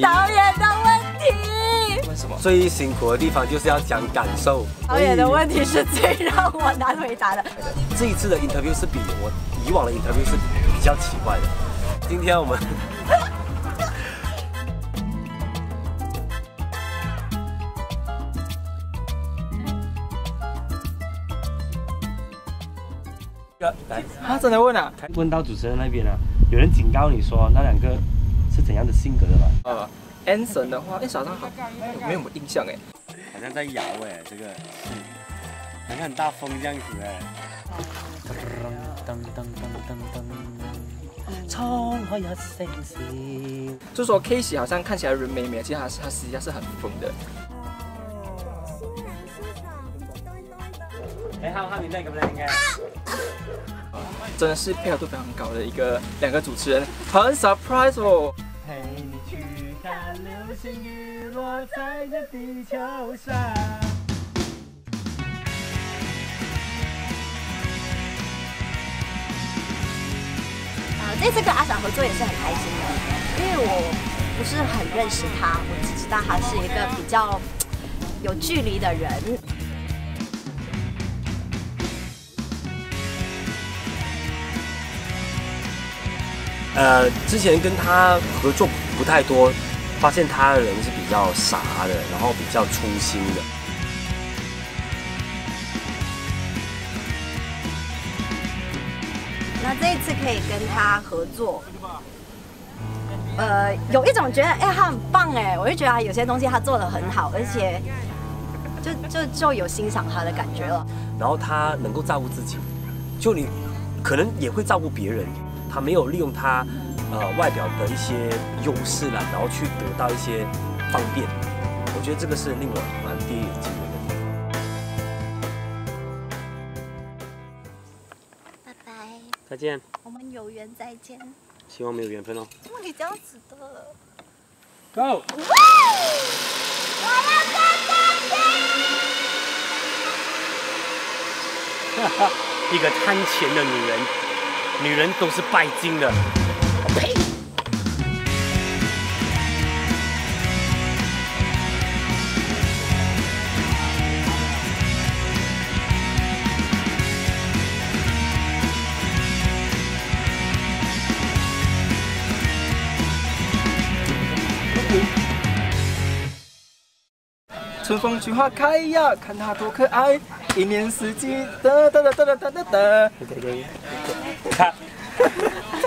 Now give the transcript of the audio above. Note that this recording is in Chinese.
导演的问题。为什么？最辛苦的地方就是要讲感受。导演的问题是最让我难回答的。这一次的 interview 是比我以往的 interview 是比较奇怪的。今天我们。来，他真的问啊？问到主持人那边啊，有人警告你说那两个是怎样的性格的吧？呃，Anson 的话，哎，早上好，没有什么印象哎。好像在摇哎，这个，好像很大风这样子哎。噔噔噔噔噔，沧海一声笑。就说 k a s e y 好像看起来人美美，其实他他实际上是很疯的。哎，好好，你那个不应该。真的是配合度非常高的一个两个主持人，很 surprise 哦。陪你去看流星雨落在这地球上。呃，这次跟阿翔合作也是很开心的，因为我不是很认识他，我只知道他是一个比较有距离的人。呃，之前跟他合作不太多，发现他的人是比较傻的，然后比较粗心的。那这一次可以跟他合作，呃，有一种觉得哎，他很棒哎，我就觉得有些东西他做的很好，而且就就就有欣赏他的感觉了。然后他能够照顾自己，就你可能也会照顾别人。他没有利用他呃外表的一些优势了，然后去得到一些方便，我觉得这个是令我蛮第一眼睛的。拜拜，再见。我们有缘再见。希望没有缘分哦。怎么你这样子的？Go。我要哈哈，一个贪钱的女人。女人都是拜金的，呸！春风菊花开呀，看它多可爱，一年四季，哒哒哒哒哒哒哒。看。